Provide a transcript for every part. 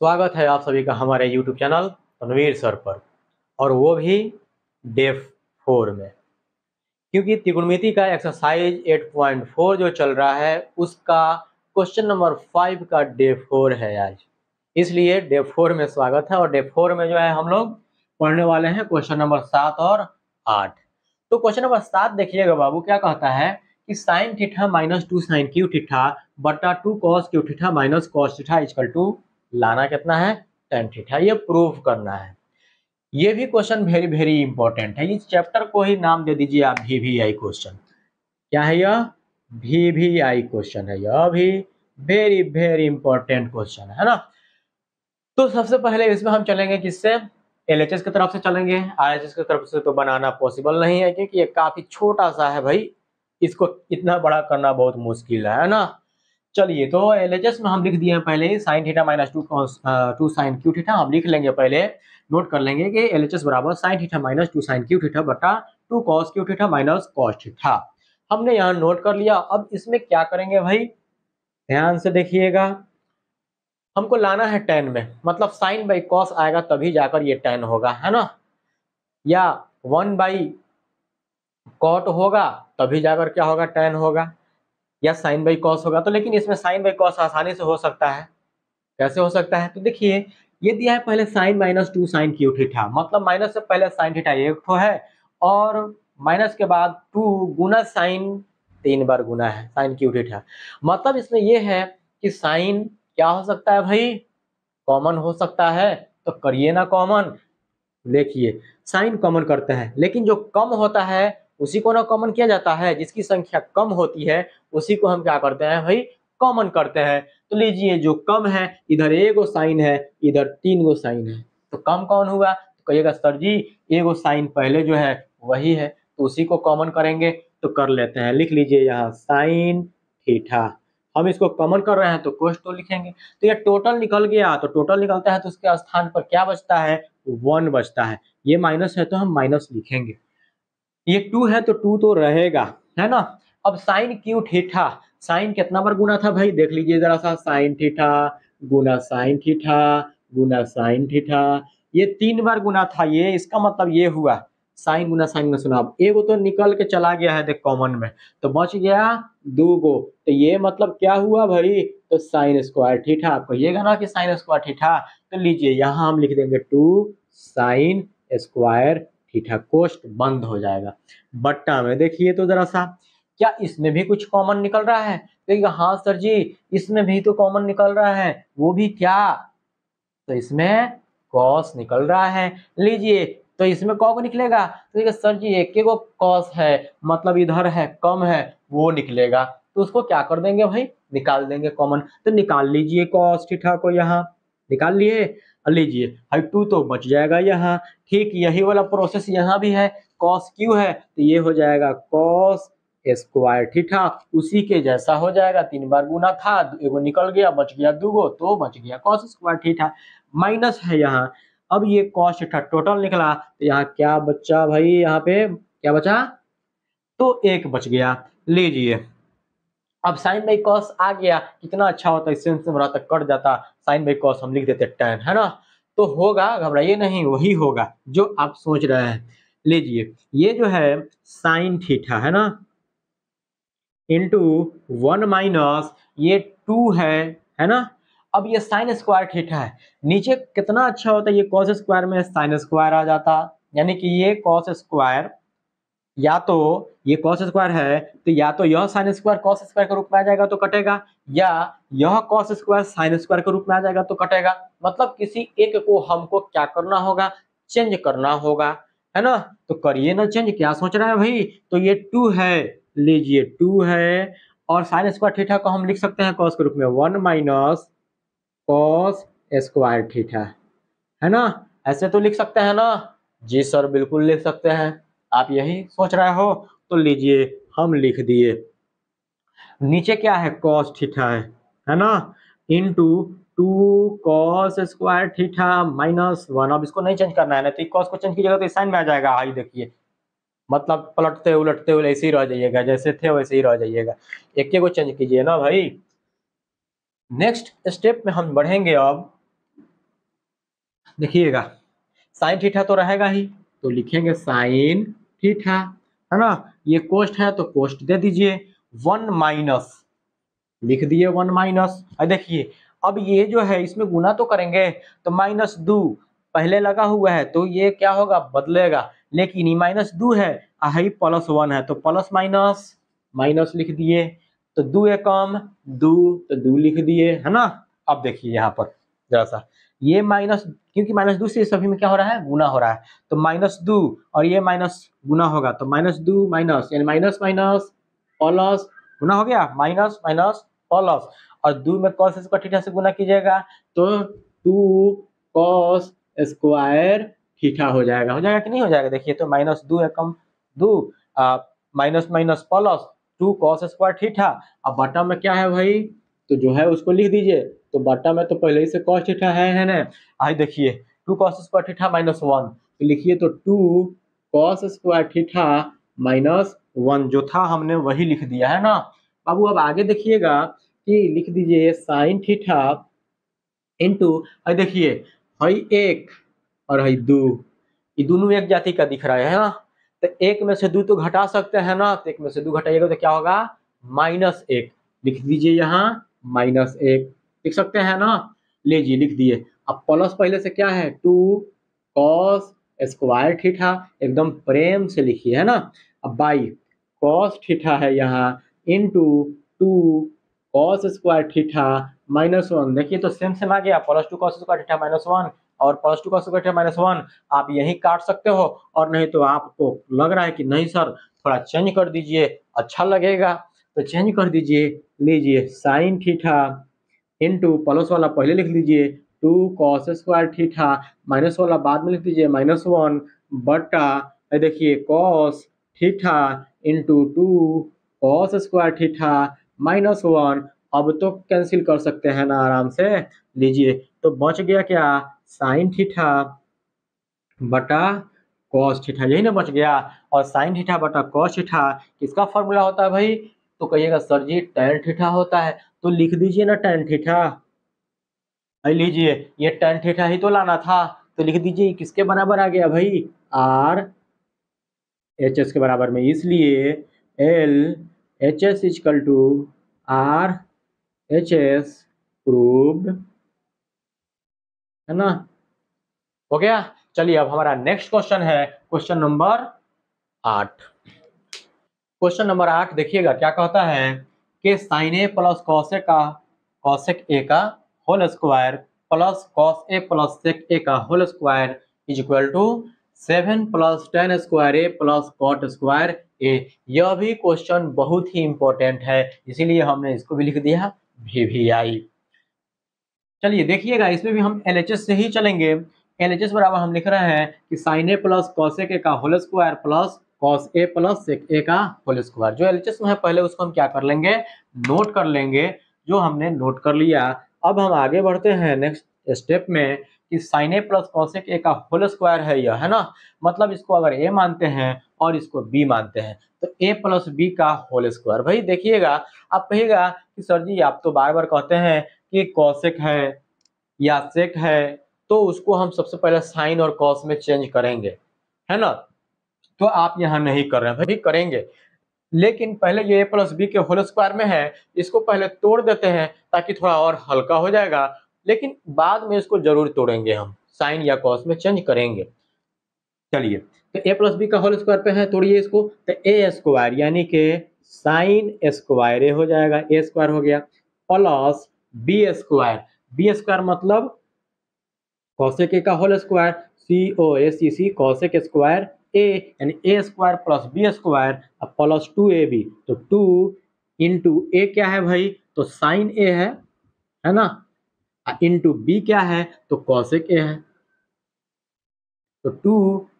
स्वागत है आप सभी का हमारे YouTube चैनल तनवीर सर पर, और वो भी डेफ फोर में। क्योंकि त्रिकोणमिति का एक्सरसाइज 8.4 जो चल रहा है, उसका क्वेश्चन नंबर फाइव का डे फोर है आज। इसलिए डे फोर में स्वागत है, और डे फोर में जो है हम लोग पढ़ने वाले हैं क्वेश्चन नंबर सात और आठ। तो क्वेश्चन नंबर सात देखिएगा बाबू, क्या कहता है कि sine theta minus two sine cube theta बटा two cos cube theta minus cos theta is equal to लाना कितना है? टेन थीठा ये प्रूव करना है। ये भी क्वेश्चन वेरी वेरी इंपॉर्टेंट है। इस चैप्टर को ही नाम दे दीजिए आप वी वी आई क्वेश्चन क्या है यह? वी वी आई क्वेश्चन है। यह भी वेरी वेरी इंपॉर्टेंट क्वेश्चन है ना? तो सबसे पहले इसमें हम चलेंगे किससे? एल एच एस की तरफ़ से चलेंगे। आर एच एस की तरफ़ से तो बनाना पॉसिबल नहीं है, क्योंकि ये काफ़ी छोटा सा है भाई। इसको इतना बड़ा करना बहुत मुश्किल है ना? चलिए तो एलएचएस में हम लिख दिए हैं पहले sine theta minus two two sine cube theta हम लिख लेंगे पहले नोट कर लेंगे कि एल बराबर sine theta minus two sine cube theta बटा two cos cube theta minus cos theta हमने यहाँ नोट कर लिया। अब इसमें क्या करेंगे भाई? ध्यान से देखिएगा। हमको लाना है टेन में। मतलब साइन बाई कॉस आएगा तभी जाकर ये टेन होगा, है ना? या वन बाई कॉट होगा, तभी जाकर क्या होगा? टेन होगा। या साइन बाई कॉस होगा तो लेकिन इसमें साइन बाई कॉस आसानी से हो सकता है। कैसे हो सकता है? तो देखिए, ये दिया है पहले sine minus two sine cube theta मतलब माइनस से पहले साइन थीठा एक ठो है, और माइनस के बाद टू गुना साइन तीन बार गुना है साइन क्यू थीठा मतलब इसमें यह है कि साइन क्या हो सकता है भाई? कॉमन हो सकता है तो करिए ना कॉमन देखिए साइन कॉमन करते हैं, लेकिन जो कम होता है, उसी को ना कॉमन किया जाता है, जिसकी संख्या कम होती है उसी को हम क्या करते हैं भाई? कॉमन करते हैं। तो लीजिए जो कम है, इधर एगो साइन है, इधर तीन गो साइन है। तो कम कौन हुआ? तो कहिएगा, सर जी एगो साइन पहले जो है, वही है। तो उसी को कॉमन करेंगे। तो कर लेते हैं। लिख लीजिए यहाँ, साइन थीठा हम इसको कॉमन कर रहे हैं तो कोस्ट तो लिखेंगे। तो ये टोटल निकल गया। तो टोटल निकलता है तो उसके स्थान पर क्या बचता है? वन बचता है। ये माइनस है तो हम माइनस लिखेंगे। ये टू है तो टू तो रहेगा। है ना? अब साइन क्यू थीठा साइन कितना बार गुना था भाई? देख लीजिए जरा सा, साइन थीठा गुना साइन थीठा गुना साइन थीठा ये तीन बार गुना था ये, इसका मतलब ये हुआ। साइन गुना साइन में सुना एगो तो निकल के चला गया है, देख कॉमन में। तो बच गया दो गो तो ये मतलब क्या हुआ भाई? तो साइन स्क्वायर ठीठा। आप कहिएगा ना कि साइन स्क्वायर ठीठा? तो लीजिए, यहाँ हम लिख देंगे टू साइन स्क्वायर ठीठा। कोष्ट बंद हो जाएगा। बट्टा में देखिए तो जरा सा। क्या इसमें भी कुछ कॉमन निकल रहा है? देखिए हाँ सर जी, इसमें भी तो कॉमन निकल रहा है। वो भी क्या? तो इसमें कॉस निकल रहा है। लीजिए तो इसमें कौ निकलेगा। तो सर जी, एक को कॉस है मतलब इधर है, कम है, वो निकलेगा। तो उसको क्या कर देंगे भाई? निकाल देंगे कॉमन तो निकाल लीजिए कॉस थीठा को यहाँ। निकाल लिए? लीजिए, भाई टू तो बच जाएगा यहाँ। ठीक, यही वाला प्रोसेस यहाँ भी है। कॉस क्यू है तो ये हो जाएगा कॉस स्क्वायर थीठा उसी के जैसा हो जाएगा। तीन बार गुना था, एगो निकल गया, बच गया दूगो तो बच गया कॉस स्क्वायर थीठा माइनस है यहाँ। अब ये कॉस थीठा टोटल निकला तो यहाँ क्या बच्चा भाई? यहाँ पे क्या बचा? तो एक बच गया। लीजिए। अब साइन बाई कॉस आ गया। कितना अच्छा होता है सेंस में तक कट जाता। साइन बाई कॉस हम लिख देते टेन है ना? तो होगा, घबराइए नहीं, वही होगा जो आप सोच रहे हैं। लीजिए। ये जो है साइन थीठा है ना? इंटू वन माइनस ये टू है है ना? अब ये साइन स्क्वायर थीठा है। नीचे कितना अच्छा होता है, ये कॉस स्क्वायर में साइन स्क्वायर आ जाता। यानी कि ये कॉस स्क्वायर या तो ये कॉस स्क्वायर है तो या तो यह साइन स्क्वायर कॉस स्क्वायर के रूप में आ जाएगा तो कटेगा, या यह कॉस स्क्वायर साइन स्क्वायर के रूप में आ जाएगा तो कटेगा। मतलब किसी एक को हमको क्या करना होगा? चेंज करना होगा, है ना? तो करिए ना चेंज क्या सोच रहा है भाई? तो ये टू है। लीजिए टू है और साइन स्क्वायर थीठा को हम लिख सकते हैं कॉस के रूप में one minus cos square theta है ना? ऐसे तो लिख सकते हैं ना? जी सर, बिल्कुल लिख सकते हैं। आप यही सोच रहे हो? तो लीजिए, हम लिख दिए। नीचे क्या है? कॉस थीठा है। है ना? Into two cos square theta minus one अब इसको नहीं चेंज करना है ना तो कॉस को चेंज कीजिएगा तो साइन में आ जाएगा। आई देखिए। मतलब पलटते उलटते हुए ऐसे ही रह जाइएगा, जैसे थे वैसे ही रह जाइएगा। एक एक को चेंज कीजिए ना भाई। नेक्स्ट स्टेप में हम बढ़ेंगे अब। देखिएगा साइन थीठा तो रहेगा ही तो लिखेंगे साइन थीठा है ना? ये कोस्ट है तो कोस्ट दे दीजिए वन माइनस लिख दिए वन माइनस देखिए, अब ये जो है, इसमें गुना तो करेंगे तो माइनस दो, पहले लगा हुआ है तो ये क्या होगा? बदलेगा। लेकिन माइनस दू है आई प्लस वन है तो प्लस माइनस माइनस लिख दिए तो दो एकम दो तो दो लिख दिए, है ना? अब देखिए यहाँ पर, जरा सा। ये माइनस क्योंकि माइनस दो से सभी में क्या हो रहा है? गुना हो रहा है। तो माइनस दो, और ये माइनस गुना होगा तो माइनस दो माइनस यानी माइनस माइनस प्लस गुना हो गया? माइनस माइनस प्लस और दो में कॉस स्क्वायर थीटा से गुना कीजिएगा तो टू कॉस स्क्वायर थीटा हो जाएगा। हो जाएगा कि नहीं हो जाएगा? देखिए तो माइनस दो एकम दो minus minus plus two cos square theta. अब बटा में क्या है भाई? तो जो है उसको लिख दीजिए। तो बटा में तो पहले ही से कॉस थीटा है है ना? आई देखिए, two cos square theta minus one तो लिखिए तो two cos square theta minus one जो था हमने वही लिख दिया, है ना? बाबू, अब आगे देखिएगा कि लिख दीजिए साइन थीटा इंटू देखिए, भाई एक और दो। ये दोनों एक जाति का दिख रहा है ना? तो एक में से दो तो घटा सकते हैं ना तो एक में से दो घटाइएगा तो क्या होगा? माइनस एक। लिख दीजिए यहाँ, माइनस एक। लिख सकते हैं ना? लीजिए लिख दिए। अब प्लस पहले से क्या है? टू कॉस स्क्वायर थीठा एकदम प्रेम से लिखिए, है ना? अब बाई, कॉस थीठा है यहाँ into two two cos square theta minus one. देखिए तो सेम सेम आ गया, plus two cos square theta minus one और plus two cos square theta minus one आप यही काट सकते हो और नहीं तो आपको लग रहा है कि नहीं सर थोड़ा चेंज कर दीजिए अच्छा लगेगा। तो चेंज कर दीजिए, लीजिए साइन थीठा इंटू प्लस वाला पहले लिख लीजिए two cos square theta minus वाला बाद में लिख दीजिए माइनस वन बटा देखिए cos theta into two cos square theta minus one अब तो कैंसिल कर सकते हैं ना आराम से। लीजिए तो बच गया क्या? साइन थीठा बटा कॉस थीठा यही ना बच गया। और साइन थीठा बटा कॉस थीठा किसका फॉर्मूला होता है भाई? तो कहिएगा सर जी टेन थीठा होता है। तो लिख दीजिए ना टेन थीठा लीजिए, ये टेन थीठा ही तो लाना था। तो लिख दीजिए किसके बराबर आ गया भाई? आर एच एस के बराबर में। इसलिए L H S is equal to R H S proved है ना? हो गया? चलिए अब हमारा नेक्स्ट क्वेश्चन है। क्वेश्चन नंबर आठ। क्वेश्चन नंबर आठ देखिएगा, क्या कहता है? कि साइन ए प्लस कॉसेक का कॉसेक ए का whole square plus cos A plus sec A का whole square is equal to seven plus tan square A plus cot square A यह भी क्वेश्चन बहुत ही इंपॉर्टेंट है। इसीलिए हमने इसको भी लिख दिया वी वी आई चलिए देखिएगा, इसमें भी हम एलएचएस से ही चलेंगे। एल एच एस बराबर हम लिख रहे हैं कि sine A plus cosec A का whole square plus cos A plus sec A का होल स्क्वायर जो एल एच एस में है, पहले उसको हम क्या कर लेंगे? नोट कर लेंगे, जो हमने नोट कर लिया। अब हम आगे बढ़ते हैं नेक्स्ट स्टेप में कि sine A plus cosec A का होल स्क्वायर है यह, है ना? मतलब इसको अगर ए मानते हैं और इसको बी मानते हैं तो ए प्लस बी का होल स्क्वायर भाई देखिएगा, आप कहिएगा कि सर जी, आप तो बार बार कहते हैं कि कॉसेक है या सेक है तो उसको हम सबसे पहले साइन और कॉस में चेंज करेंगे। है ना? तो आप यहाँ नहीं कर रहे हैं भाई करेंगे। लेकिन पहले ये ए प्लस बी के होल स्क्वायर में है, इसको पहले तोड़ देते हैं ताकि थोड़ा और हल्का हो जाएगा। लेकिन बाद में इसको ज़रूर तोड़ेंगे हम, साइन या कॉस में चेंज करेंगे। चलिए तो ए प्लस बी का होल स्क्वायर पे है, तोड़िए इसको। तो ए स्क्वायर यानी कि साइन स्क्वायर हो जाएगा ए स्क्वायर हो गया plus B square B square मतलब कौशिक का whole square C O A C C cosec square A यानी A square plus B square plus two A B तो टू इंटू ए क्या है भाई? तो साइन ए है है ना? इंटू बी क्या है? तो कौशिक ए है। तो टू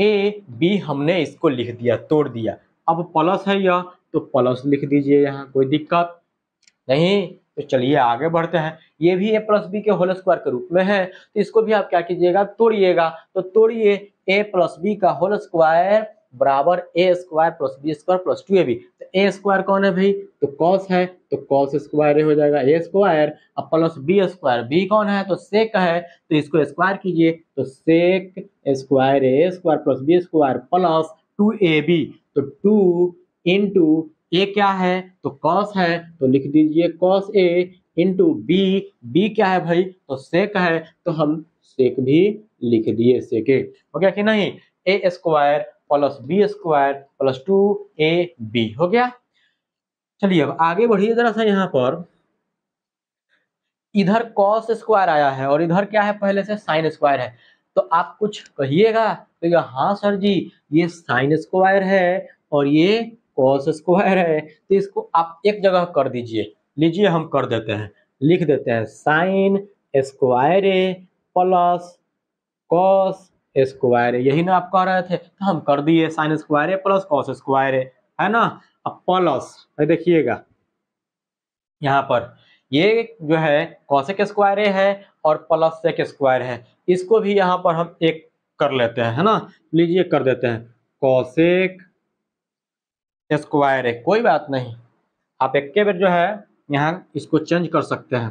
ए बी हमने इसको लिख दिया, तोड़ दिया। अब प्लस है यह तो प्लस लिख दीजिए यहाँ, कोई दिक्कत नहीं। तो चलिए आगे बढ़ते हैं। ये भी ए प्लस बी के होल स्क्वायर के रूप में है। तो इसको भी आप क्या कीजिएगा? तोड़िएगा। तो तोड़िए ए प्लस बी का होल स्क्वायर बराबर A square plus B square plus two A B तो ए स्क्वायर कौन है भाई? तो कॉस है। तो कॉस स्क्वायर हो जाएगा ए स्क्वायर अब प्लस बी स्क्वायर बी कौन है? तो सेक है। तो इसको स्क्वायर कीजिए। तो sec square A square plus B square plus two A B तो टू इंटू ए क्या है? तो कॉस है तो लिख दीजिए cos A into B B क्या है भाई? तो सेक है तो हम सेक भी लिख दिए सेके हो गया कि नहीं? A square plus B square plus two A B हो गया? चलिए अब आगे बढ़िए जरा सा यहाँ पर। इधर कॉस स्क्वायर आया है और इधर क्या है? पहले से साइन स्क्वायर है। तो आप कुछ कहिएगा? तो हाँ सर जी, ये साइन स्क्वायर है और ये कॉस स्क्वायर है तो इसको आप एक जगह कर दीजिए। लीजिए हम कर देते हैं, लिख देते हैं sine square A plus cos square A यही ना आप कह रहे थे तो हम कर दिए sine square A plus cos square A है ना? अब प्लस देखिएगा। यहाँ पर, ये जो है कॉसेक स्क्वायर ए है और प्लस सेक स्क्वायर है। इसको भी यहाँ पर हम एक कर लेते हैं, है ना? लीजिए कर देते हैं कॉसेक स्क्वायर ए कोई बात नहीं। आप एक बेर जो है, यहाँ इसको चेंज कर सकते हैं।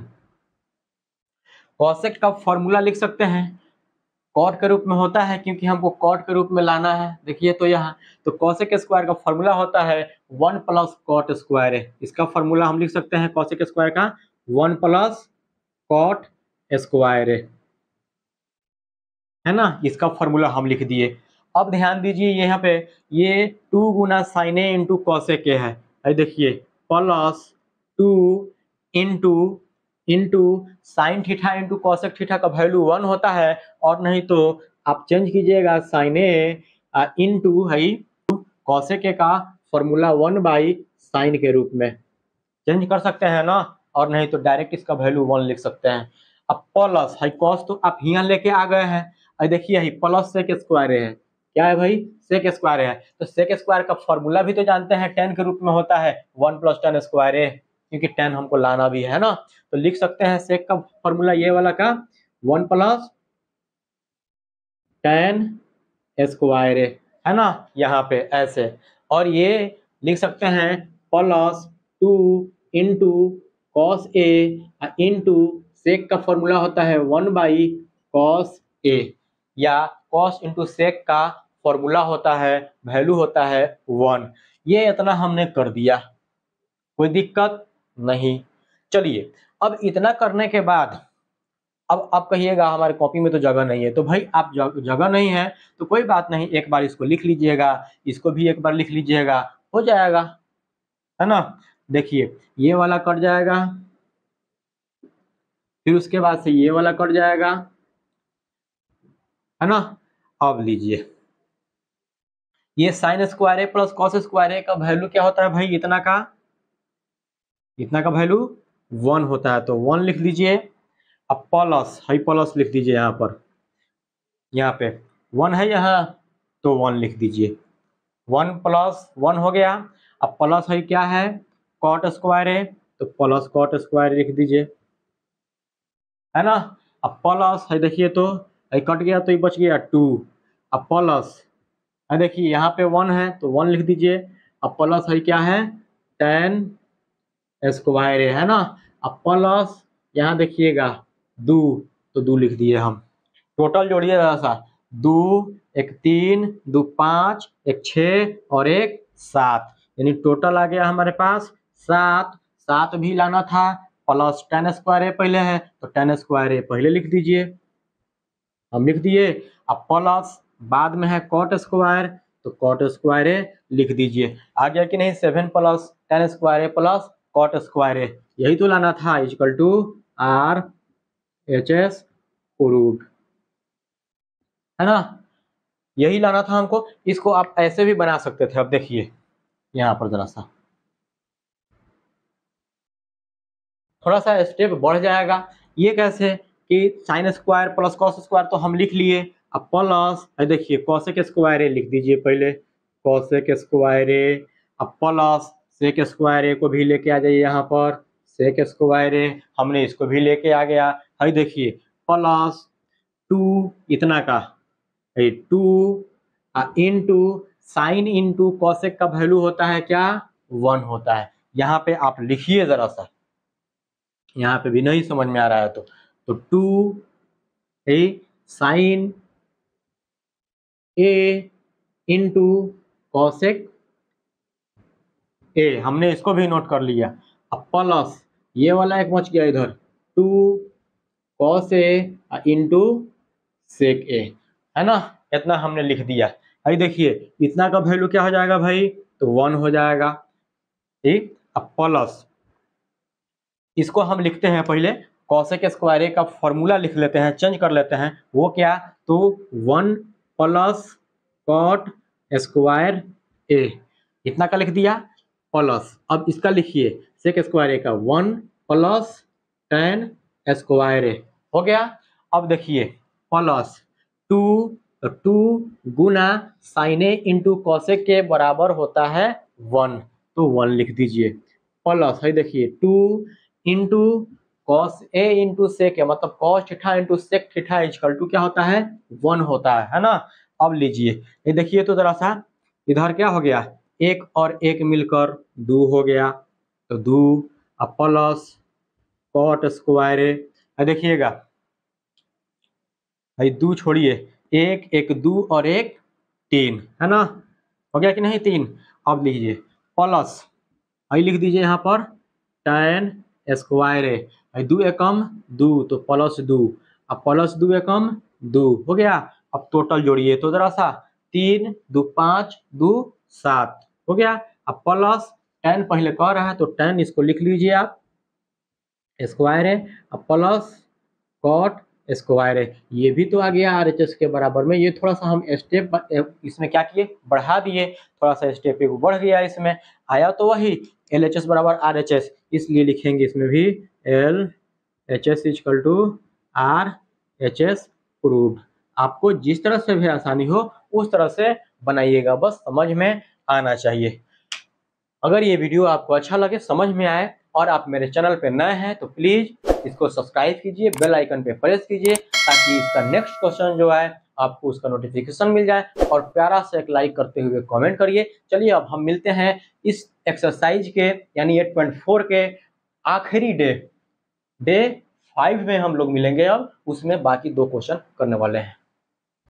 कॉसेक का फॉर्मूला लिख सकते हैं। कॉट के रूप में होता है, क्योंकि हमको कॉट के रूप में लाना है। देखिए तो यहाँ तो कॉसेक स्क्वायर का फॉर्मूला होता है वन प्लस कॉट स्क्वायर है। इसका फॉर्मूला हम लिख सकते हैं कॉसेक स्क्वायर का वन प्लस कॉट स्क्वायर है। ना? इसका फॉर्मूला हम लिख दिए। अब ध्यान दीजिए यहाँ पे, ये टू गुना साइन ए इंटू कॉसेक है। देखिए plus two into into sine theta into cosec theta का वैल्यू वन होता है, और नहीं तो आप चेंज कीजिएगा साइन ए इंटू है कॉसेक का फॉर्मूला वन बाई साइन के रूप में। चेंज कर सकते हैं ना? और नहीं तो डायरेक्ट इसका वैल्यू वन लिख सकते हैं। अब प्लस हाई कॉस तो आप यहाँ लेके आ गए हैं। देखिए, ही प्लस सेक स्क्वायर है। क्या है भाई? सेक स्क्वायर है। तो सेक स्क्वायर का फॉर्मूला भी तो जानते हैं टेन के रूप में होता है। वन प्लस टेन स्क्वायर है क्योंकि टेन हमको लाना भी है ना? तो लिख सकते हैं सेक का फॉर्मूला ये वाला का। वन प्लस टेन स्क्वायर है ना? यहाँ पे ऐसे। और ये लिख सकते हैं plus two into cos A into sec का फॉर्मूला होता है वन बाई कॉस ए या कॉस इंटू सेक का फॉर्मूला होता है, वैल्यू होता है वन। ये इतना हमने कर दिया। कोई दिक्कत नहीं। चलिए, अब इतना करने के बाद, अब आप कहिएगा, हमारे कॉपी में तो जगह नहीं है। तो भाई, आप जगह नहीं है तो कोई बात नहीं, एक बार इसको लिख लीजिएगा, इसको भी एक बार लिख लीजिएगा, हो जाएगा। है ना? देखिए, ये वाला कट जाएगा, फिर उसके बाद से ये वाला कट जाएगा। है ना? अब लीजिए। ये साइन स्क्वायर है प्लस कॉस स्क्वायर है, का वैल्यू क्या होता है भाई? इतना का? इतना का वैल्यू वन होता है। तो वन लिख दीजिए। अब प्लस हाई प्लस लिख दीजिए यहाँ पर। यहाँ पे वन है यहाँ तो वन लिख दीजिए। वन प्लस वन हो गया। अब प्लस है क्या है? कॉट स्क्वायर है। तो प्लस कॉट स्क्वायर लिख दीजिए। है ना? अब प्लस है, देखिए तो कट गया तो ये बच गया टू अब प्लस देखिए, यहाँ पे वन है तो वन लिख दीजिए। अब प्लस है क्या है? टेन स्क्वायर है ना? अब प्लस यहाँ देखिएगा, दो तो दो लिख दिए हम। टोटल जोड़िए सा। दो, एक तीन, दो पाँच, एक छ और एक सात। यानी टोटल आ गया हमारे पास सात। सात भी लाना था प्लस टेन स्क्वायर ए पहले है तो टेन स्क्वायर ए पहले लिख दीजिए। हम लिख दिए। अब प्लस बाद में है कॉट स्क्वायर तो कॉट स्क्वायर लिख दीजिए। आ गया कि नहीं? Seven plus tan square plus cot square है यही तो लाना था is equal to R H S root है ना? यही लाना था हमको। इसको आप ऐसे भी बना सकते थे। अब देखिए, यहाँ पर जरा सा। थोड़ा सा स्टेप बढ़ जाएगा। ये कैसे? कि sine square plus cos square तो हम लिख लिए। अब प्लस देखिए कॉसेक स्क्वायर ए लिख दीजिए पहले कॉसेक स्क्वायर ए अब प्लस सेक स्क्वायर ए को भी लेके आ जाइए यहाँ पर सेक स्क्वायर ए हमने इसको भी लेके आ गया है देखिए प्लस टू इतना का two in two sine into cosec का वैल्यू होता है क्या वन होता है यहाँ पे आप लिखिए जरा सा यहाँ पे भी नहीं समझ में आ रहा है तो तो two sine A into cosec A हमने इसको भी नोट कर लिया। अब प्लस ये वाला एक बच गया इधर। Two cos A into sec A है ना? इतना हमने लिख दिया। भाई देखिए, इतना का वैल्यू क्या हो जाएगा भाई? तो वन हो जाएगा। ठीक? अब प्लस इसको हम लिखते हैं पहले। कौशिक स्क्वायर ए का फॉर्मूला लिख लेते हैं चेंज कर लेते हैं। वो क्या? तो one plus cot square A. इतना का लिख दिया? प्लस। अब इसका लिखिए। सेक स्क्वायर ए का। One plus tan square A हो गया? अब देखिए। प्लस। टू टू गुना साइन ए इंटू कौशिक के बराबर होता है वन। तो वन लिख दीजिए। प्लस। है देखिए। Two into cos A into sec मतलब cos theta into sec theta equal to क्या होता है? वन होता है है ना? अब लीजिए। ये देखिए तो जरा सा, इधर क्या हो गया? एक और एक मिलकर दो हो गया। तो दो, अब प्लस कॉट स्क्वायर है। देखिएगा। भाई दो छोड़िए। एक एक दो और एक तीन, है ना? हो गया कि नहीं तीन? अब लीजिए। प्लस आई लिख दीजिए यहाँ पर टेन स्क्वायर है दो एकम दो तो प्लस दो। अब प्लस दो एकम दो। हो गया? अब टोटल जोड़िए तो जरा सा। तीन, दो, पाँच, दो, सात। हो गया? अब प्लस टेन पहले कह रहा है तो टेन इसको लिख लीजिए आप। स्क्वायर है अब प्लस कॉट स्क्वायर है ये भी तो आ गया आर एच एस के बराबर में। ये थोड़ा सा हम स्टेप इसमें क्या किए? बढ़ा दिए। थोड़ा सा स्टेप एक बढ़ गया इसमें। आया तो वही एल एच एस बराबर आर एच एस इसलिए लिखेंगे इसमें भी L H S equal to R H S prove आपको जिस तरह से भी आसानी हो, उस तरह से बनाइएगा। बस समझ में आना चाहिए। अगर ये वीडियो आपको अच्छा लगे, समझ में आए और आप मेरे चैनल पर नए हैं तो प्लीज़ इसको सब्सक्राइब कीजिए बेल आइकन पे प्रेस कीजिए, ताकि इसका नेक्स्ट क्वेश्चन जो है, आपको उसका नोटिफिकेशन मिल जाए। और प्यारा से एक लाइक करते हुए कमेंट करिए। चलिए अब हम मिलते हैं इस एक्सरसाइज के, यानी 8.4 के आखिरी डे डे फाइव में हम लोग मिलेंगे अब, उसमें बाकी दो क्वेश्चन करने वाले हैं।